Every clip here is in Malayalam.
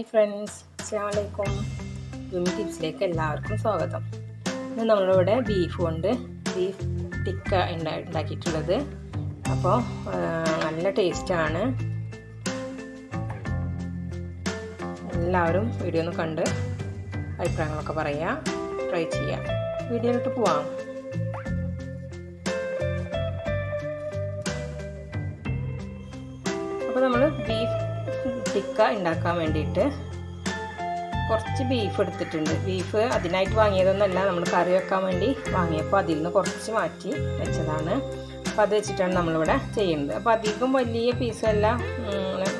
ഹായ് ഫ്രണ്ട്സ് അസ്സാമലൈക്കും ജുമി ടിപ്സിലേക്ക് എല്ലാവർക്കും സ്വാഗതം. ഇന്ന് നമ്മളിവിടെ ബീഫ് കൊണ്ട് ബീഫ് ടിക്ക ഉണ്ടാ ഉണ്ടാക്കിയിട്ടുള്ളത്. അപ്പോൾ നല്ല ടേസ്റ്റാണ്. എല്ലാവരും വീഡിയോ ഒന്ന് കണ്ട് അഭിപ്രായങ്ങളൊക്കെ പറയുക ട്രൈ ചെയ്യാം. വീഡിയോയിലോട്ട് പോവാം. അപ്പോൾ നമ്മൾ ബീഫ് ടിക്ക ഉണ്ടാക്കാൻ വേണ്ടിയിട്ട് കുറച്ച് ബീഫ് എടുത്തിട്ടുണ്ട്. ബീഫ് അതിനായിട്ട് വാങ്ങിയതൊന്നല്ല നമ്മൾ കറി വെക്കാൻ വേണ്ടി വാങ്ങിയപ്പോൾ അതിൽ നിന്ന് കുറച്ച് മാറ്റി വെച്ചതാണ്. അപ്പോൾ അത് വെച്ചിട്ടാണ് നമ്മളിവിടെ ചെയ്യുന്നത്. അപ്പോൾ അധികം വലിയ പീസല്ല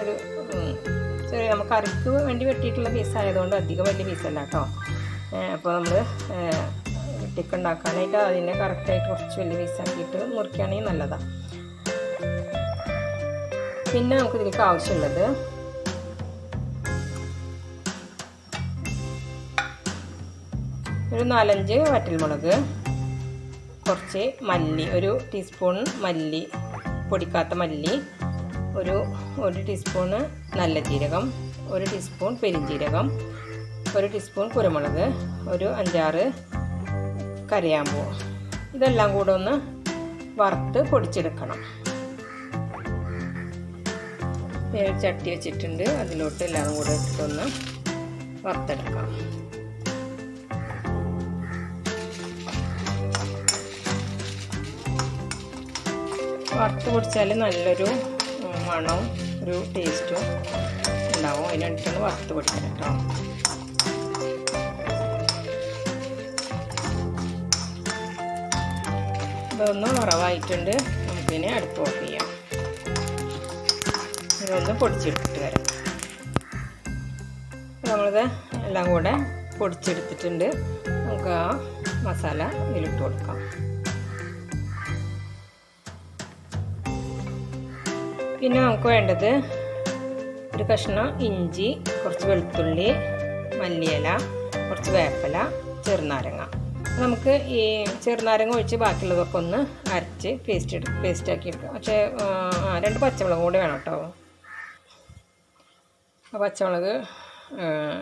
ഒരു ചെറിയ നമ്മൾ കറിക്ക് വേണ്ടി വെട്ടിയിട്ടുള്ള പീസ് ആയതുകൊണ്ട് അധികം വലിയ പീസല്ല കേട്ടോ അപ്പോൾ നമ്മൾ ടിക്ക ഉണ്ടാക്കാനായിട്ട് അതിനെ കറക്റ്റായിട്ട് കുറച്ച് വലിയ പീസാക്കിയിട്ട് മുറിക്കുകയാണെങ്കിൽ നല്ലതാണ് പിന്നെ നമുക്ക് ഇതിലേക്ക് ആവശ്യമുള്ളത് ഒരു നാലഞ്ച് വറ്റൽമുളക് കുറച്ച് മല്ലി ഒരു ടീസ്പൂൺ മല്ലി പൊടിക്കാത്ത മല്ലി ഒരു ഒരു ടീസ്പൂണ് നല്ല ജീരകം ഒരു ടീസ്പൂൺ പെരിഞ്ജീരകം ഒരു ടീസ്പൂൺ കുരുമുളക് ഒരു അഞ്ചാറ് കരയാമ്പൂ. ഇതെല്ലാം കൂടെ ഒന്ന് വറുത്ത് പൊടിച്ചെടുക്കണം. ചട്ടി വെച്ചിട്ടുണ്ട്. അതിലോട്ട് എല്ലാം കൂടെ ഇട്ടിട്ടൊന്ന് വറുത്തെടുക്കാം. വറുത്ത് പൊടിച്ചാൽ നല്ലൊരു മണവും ഒരു ടേസ്റ്റും ഉണ്ടാവും. അതിനടുത്തൊന്ന് വറുത്ത് പൊടിക്കണം കേട്ടോ ഇതൊന്ന് വറവായിട്ടുണ്ട് നമുക്കിനെ അടുപ്പ് ഓഫ് ചെയ്യാം. ഇതൊന്ന് പൊടിച്ചെടുത്തിട്ട് വരാം. നമ്മളിത് എല്ലാം കൂടെ പൊടിച്ചെടുത്തിട്ടുണ്ട്. നമുക്ക് ആ മസാല ഇതിലിട്ട് കൊടുക്കാം. പിന്നെ നമുക്ക് വേണ്ടത് ഒരു കഷ്ണം ഇഞ്ചി കുറച്ച് വെളുത്തുള്ളി മല്ലിയില കുറച്ച് വേപ്പില ചെറുനാരങ്ങ. നമുക്ക് ഈ ചെറുനാരങ്ങ ഒഴിച്ച് ബാക്കിയുള്ളതൊക്കെ ഒന്ന് അരച്ച് പേസ്റ്റ് എടു പേസ്റ്റ് ആക്കി എടുക്കാം. പക്ഷേ രണ്ട് പച്ചമുളക് കൂടി വേണം കേട്ടോ. ആ പച്ചമുളക്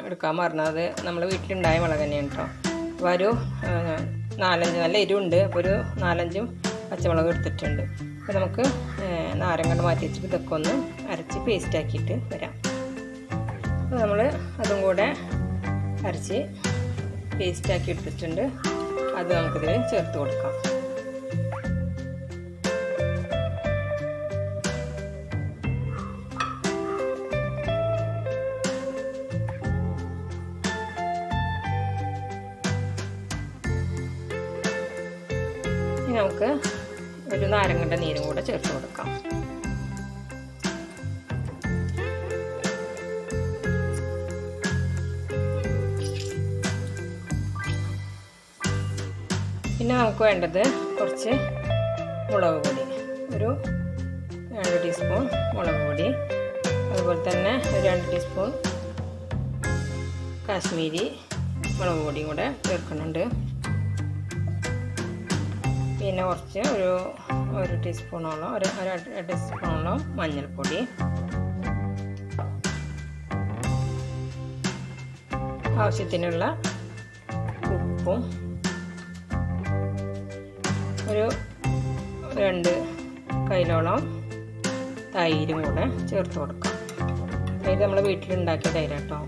എടുക്കാൻ മറന്നത് നമ്മൾ വീട്ടിലുണ്ടായ മുളക് തന്നെയാണ് കേട്ടോ. അപ്പോൾ ഒരു നാലഞ്ച് നല്ല എരിവുണ്ട്. അപ്പോൾ ഒരു നാലഞ്ചും പച്ചമുളക് എടുത്തിട്ടുണ്ട്. അപ്പോൾ നമുക്ക് നാരങ്ങ മാറ്റി വെച്ചിട്ട് ഇതൊക്കെ ഒന്ന് അരച്ച് പേസ്റ്റ് ആക്കിയിട്ട് വരാം. അപ്പോൾ നമ്മൾ അതും കൂടെ അരച്ച് പേസ്റ്റ് ആക്കി എടുത്തിട്ടുണ്ട്. അത് നമുക്കിതിൽ ചേർത്ത് കൊടുക്കാം. നാരങ്ങയുടെ നീരും കൂടെ ചേർത്ത് കൊടുക്കാം. പിന്നെ നമുക്ക് വേണ്ടത് കുറച്ച് മുളക് പൊടി. ഒരു രണ്ട് ടീസ്പൂൺ മുളക് പൊടി. അതുപോലെ തന്നെ ഒരു രണ്ട് ടീസ്പൂൺ കാശ്മീരി മുളക് പൊടിയും കൂടെ ചേർക്കുന്നുണ്ട്. പിന്നെ കുറച്ച് ഒരു ഒരു ടീസ്പൂണോളം ഒരു ഒരു ടീസ്പൂണോളം മഞ്ഞൾപ്പൊടി. ആവശ്യത്തിനുള്ള ഉപ്പും ഒരു രണ്ട് കയ്യിലോളം തൈരും കൂടെ ചേർത്ത് കൊടുക്കാം. ഇത് നമ്മൾ വീട്ടിലുണ്ടാക്കിയ തൈരാട്ടോ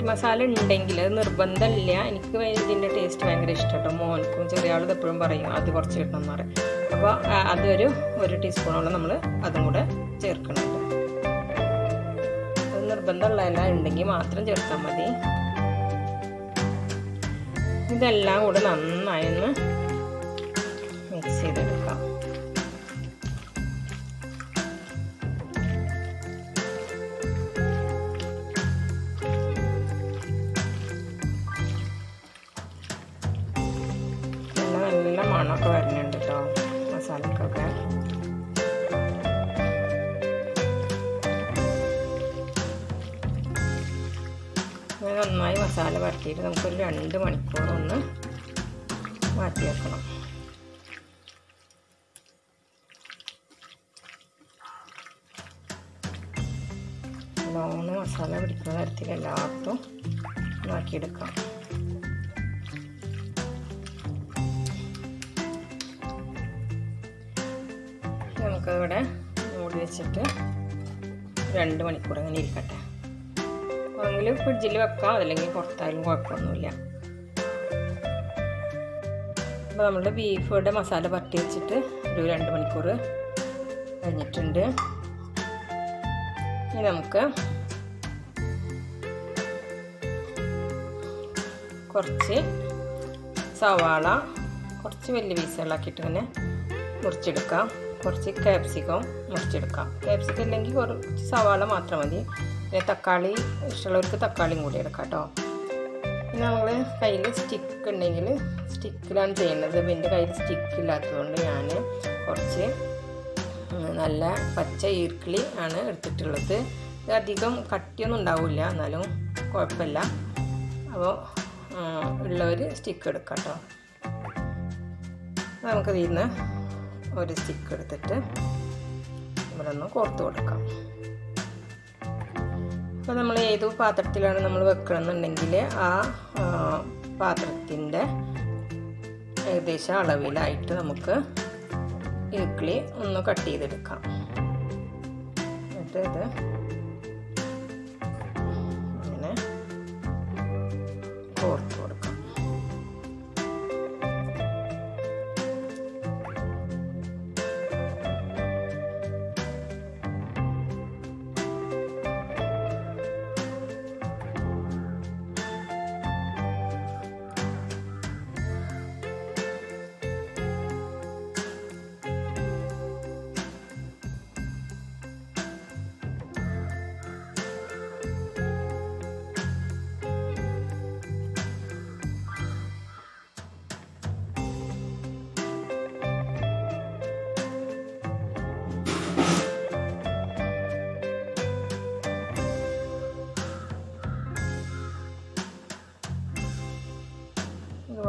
ചാറ്റ് മസാല ഉണ്ടെങ്കിൽ അത് നിർബന്ധമില്ല. എനിക്ക് ഇതിന്റെ ടേസ്റ്റ് ഭയങ്കര ഇഷ്ടട്ടോ. മോൻക്കും ചെറിയ ആളും എപ്പോഴും പറയും അത് കുറച്ച് കിട്ടണം എന്ന് പറയും. അപ്പോൾ അതൊരു ഒരു ടീസ്പൂണോളം നമ്മൾ അതും കൂടെ ചേർക്കുന്നുണ്ട് അത് നിർബന്ധമുള്ളതല്ല. ഉണ്ടെങ്കിൽ മാത്രം ചേർത്താൽ മതി. ഇതെല്ലാം കൂടെ നന്നായി ഒന്ന് മിക്സ് ചെയ്തെടുക്കാം. ഒക്കെ വരുന്നുണ്ട് കേട്ടോ മസാലക്കൊക്കെ. നന്നായി മസാല വരട്ടിയിട്ട് നമുക്കൊരു രണ്ട് മണിക്കൂർ ഒന്ന് മാറ്റി വെക്കണം നല്ലോണം മസാല പിടിക്കുന്ന തരത്തിൽ എല്ലാവർക്കും ഉണ്ടാക്കിയെടുക്കാം നമുക്കതിവിടെ മൂടി വെച്ചിട്ട് രണ്ട് മണിക്കൂർ അങ്ങനെ ഇരിക്കട്ടെ. അല്ലെങ്കിൽ ഫ്രിഡ്ജിൽ വെക്കാം അതല്ലെങ്കിൽ പുറത്തായാലും കുഴപ്പമൊന്നുമില്ല. അപ്പോൾ നമ്മുടെ ബീഫുടെ മസാല പരട്ടി വെച്ചിട്ട് ഒരു രണ്ട് മണിക്കൂർ കഴിഞ്ഞിട്ടുണ്ട്. ഇനി നമുക്ക് കുറച്ച് സവാള കുറച്ച് വലിയ പീസുകളാക്കിയിട്ട് ഇങ്ങനെ മുറിച്ചെടുക്കാം. കുറച്ച് ക്യാപ്സിക്കം മുറിച്ചെടുക്കാം. ക്യാപ്സിക്കം ഇല്ലെങ്കിൽ കുറച്ച് സവാള മാത്രം മതി. പിന്നെ തക്കാളി ഇഷ്ടമുള്ളവർക്ക് തക്കാളിയും കൂടി എടുക്കാം കേട്ടോ. പിന്നെ നമ്മൾ കയ്യിൽ സ്റ്റിക്ക് ഉണ്ടെങ്കിൽ സ്റ്റിക്കിലാണ് ചെയ്യുന്നത്. അപ്പം എന്റെ കയ്യിൽ സ്റ്റിക്ക് ഇല്ലാത്തതുകൊണ്ട് ഞാൻ കുറച്ച് നല്ല പച്ച ഈർക്കിളി ആണ് എടുത്തിട്ടുള്ളത്. ഇത് അധികം കട്ടിയൊന്നും ഉണ്ടാവില്ല. എന്നാലും കുഴപ്പമില്ല. അപ്പോൾ ഉള്ളവർ സ്റ്റിക്ക് എടുക്കാം കേട്ടോ. നമുക്കതിൽ നിന്ന് ഒരു സ്റ്റിക്ക് എടുത്തിട്ട് ഒന്ന് കോർത്ത് കൊടുക്കാം. അപ്പോൾ നമ്മൾ ഏത് പാത്രത്തിലാണ് നമ്മൾ വെക്കണമെന്നുണ്ടെങ്കിൽ ആ പാത്രത്തിന്റെ ഏകദേശം അളവിലായിട്ട് നമുക്ക് ഇക്കിളി ഒന്ന് കട്ട് ചെയ്തെടുക്കാം. എന്നിട്ട് ഇത് ഇങ്ങനെ കോർത്ത്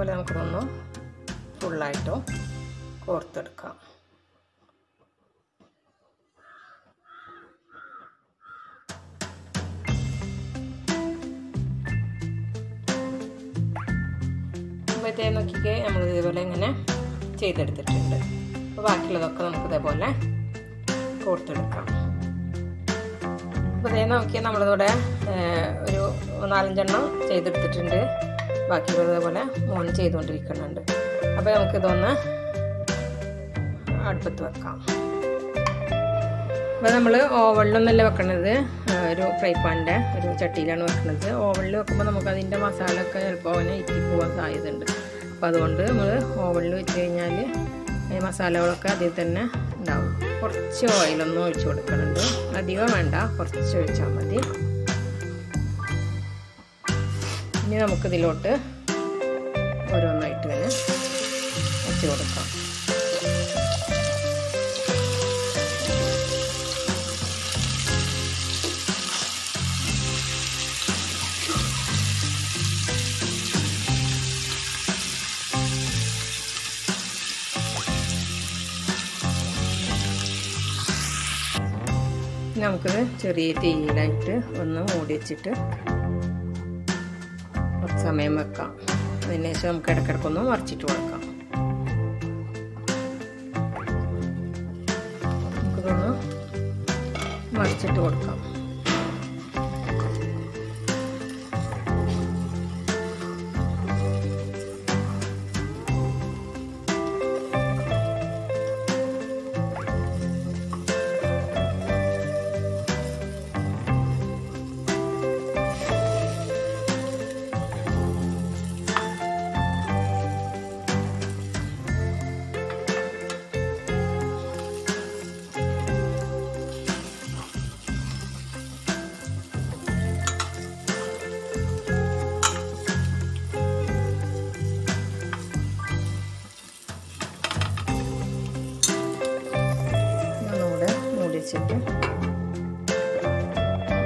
ഇതുപോലെ നമുക്കിതൊന്ന് ഫുള്ളായിട്ടും കോർത്തെടുക്കാം. അപ്പോഴത്തേ നോക്കിക്കേ നമ്മൾ ഇതേപോലെ ഇങ്ങനെ ചെയ്തെടുത്തിട്ടുണ്ട്. അപ്പോൾ ബാക്കിയുള്ളതൊക്കെ നമുക്ക് ഇതേപോലെ കോർത്തെടുക്കാം. അപ്പോൾ ഇതേ നോക്കിയാൽ നമ്മളിതോടെ ഒരു നാലഞ്ചെണ്ണം ചെയ്തെടുത്തിട്ടുണ്ട്. ബാക്കിയുള്ളത് പോലെ മോൻ ചെയ്തുകൊണ്ടിരിക്കുന്നുണ്ട്. അപ്പോൾ നമുക്കിതൊന്ന് അടുപ്പത്ത് വെക്കാം. അപ്പോൾ നമ്മൾ ഓവണിലൊന്നല്ല വെക്കണത്? ഒരു ഫ്രൈ പാനിന്റെ ഒരു ചട്ടിയിലാണ് വെക്കുന്നത് ഓവണിൽ വെക്കുമ്പോൾ നമുക്ക് അതിന്റെ മസാല ഒക്കെ ചിലപ്പോൾ അവനെ ഇറ്റിപ്പോവാൻ സാധ്യതയുണ്ട്. അപ്പോൾ അതുകൊണ്ട് നമ്മൾ ഓവണിൽ വെച്ച് കഴിഞ്ഞാൽ മസാലകളൊക്കെ അതിൽ തന്നെ ഉണ്ടാവും. കുറച്ച് ഓയിലൊന്നും ഒഴിച്ചു കൊടുക്കുന്നുണ്ട് അധികം വേണ്ട കുറച്ച് ഒഴിച്ചാൽ മതി. ഇനി നമുക്കിതിലോട്ട് ഓരോന്നായിട്ട് തന്നെ വെച്ച് കൊടുക്കാം. നമുക്കിത് ചെറിയ തീയിലായിട്ട് ഒന്ന് മൂടി വെച്ചിട്ട് സമയം വെക്കാം. അതിന് ശേഷം നമുക്ക് ഇടക്കിടക്കൊന്ന് മറിച്ചിട്ട് കൊടുക്കാം. നമുക്കിതൊന്ന് മറിച്ചിട്ട് കൊടുക്കാം.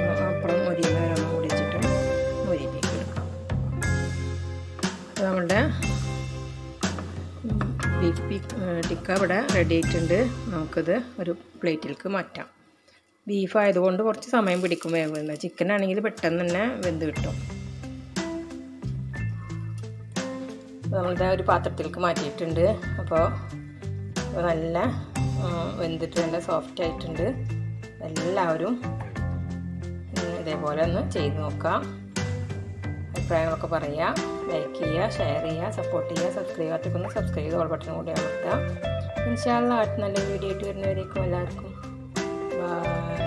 വെച്ചിട്ട് അപ്പുറം മൊരിയുന്ന വരെ ഒന്ന് മൂടി വെച്ചിട്ട് മൊരിയിലേക്ക് എടുക്കാം. അപ്പോൾ നമ്മുടെ ബീഫ് ടിക്ക ഇവിടെ റെഡി ആയിട്ടുണ്ട്. നമുക്കിത് ഒരു പ്ലേറ്റിലേക്ക് മാറ്റാം. ബീഫ് ആയതുകൊണ്ട് കുറച്ച് സമയം പിടിക്കും വേഗം ചിക്കൻ ആണെങ്കിൽ പെട്ടെന്ന് തന്നെ വെന്ത് കിട്ടും. നമ്മളുടെ ഒരു പാത്രത്തിലേക്ക് മാറ്റിയിട്ടുണ്ട്. അപ്പോൾ നല്ല വെന്തിട്ടുണ്ട് സോഫ്റ്റ് ആയിട്ടുണ്ട്. എല്ലാവരും ഇതേപോലെ ഒന്ന് ചെയ്ത് നോക്കാം അഭിപ്രായങ്ങളൊക്കെ പറയുക ലൈക്ക് ചെയ്യുക ഷെയർ ചെയ്യുക സപ്പോർട്ട് ചെയ്യുക സബ്സ്ക്രൈബ് ചെയ്യാത്തക്കൊന്ന് സബ്സ്ക്രൈബ് ചെയ്ത് ഓൾ ബട്ടൺ കൂടി അമർത്തുക. ഇൻഷാല്ല നല്ല വീഡിയോ ആയിട്ട് വരുന്നവരേക്കും എല്ലാവർക്കും. ബൈ